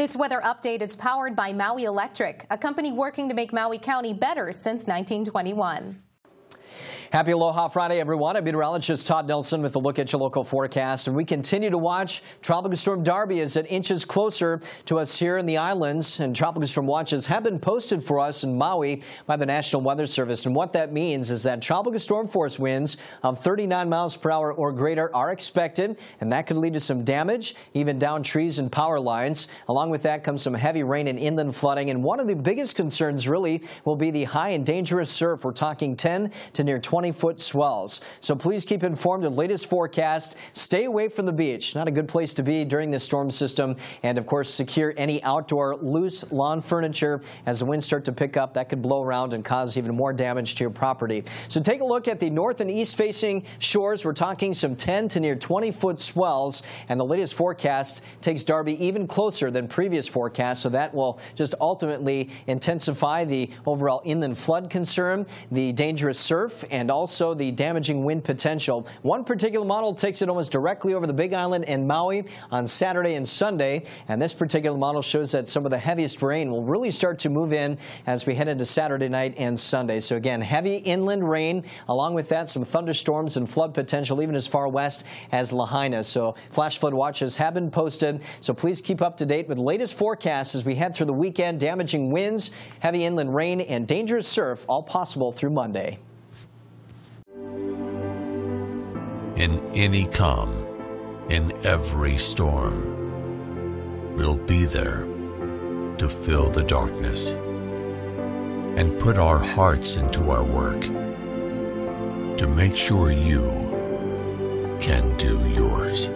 This weather update is powered by Maui Electric, a company working to make Maui County better since 1921. Happy Aloha Friday, everyone. I'm meteorologist Todd Nelson with a look at your local forecast. And we continue to watch Tropical Storm Darby as it inches closer to us here in the islands. And tropical storm watches have been posted for us in Maui by the National Weather Service. And what that means is that tropical storm force winds of 39 miles per hour or greater are expected. And that could lead to some damage, even down trees and power lines. Along with that comes some heavy rain and inland flooding. And one of the biggest concerns really will be the high and dangerous surf. We're talking 10 to near 20 20-foot swells. So please keep informed of the latest forecast. Stay away from the beach. Not a good place to be during this storm system. And, of course, secure any outdoor loose lawn furniture as the winds start to pick up. That could blow around and cause even more damage to your property. So take a look at the north and east facing shores. We're talking some 10 to near 20-foot swells. And the latest forecast takes Darby even closer than previous forecasts. So that will just ultimately intensify the overall inland flood concern, the dangerous surf, and also the damaging wind potential. One particular model takes it almost directly over the Big Island and Maui on Saturday and Sunday. And this particular model shows that some of the heaviest rain will really start to move in as we head into Saturday night and Sunday. So again, heavy inland rain. Along with that, some thunderstorms and flood potential even as far west as Lahaina. So flash flood watches have been posted. So please keep up to date with latest forecasts as we head through the weekend. Damaging winds, heavy inland rain, and dangerous surf all possible through Monday. In any calm, in every storm. We'll be there to fill the darkness and put our hearts into our work to make sure you can do yours.